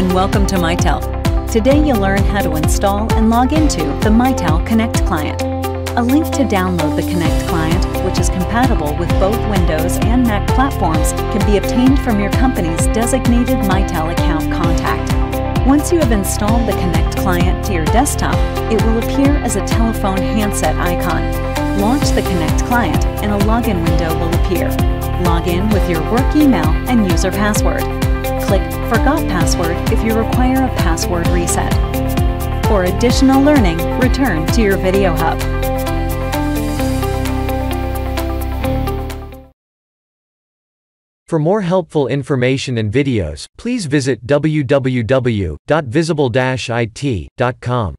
and welcome to Mitel. Today you'll learn how to install and log into the Mitel Connect client. A link to download the Connect client, which is compatible with both Windows and Mac platforms, can be obtained from your company's designated Mitel account contact. Once you have installed the Connect client to your desktop, it will appear as a telephone handset icon. Launch the Connect client and a login window will appear. Log in with your work email and user password. Click Forgot Password if you require a password reset. For additional learning, return to your Video Hub. For more helpful information and videos, please visit www.visible-it.com.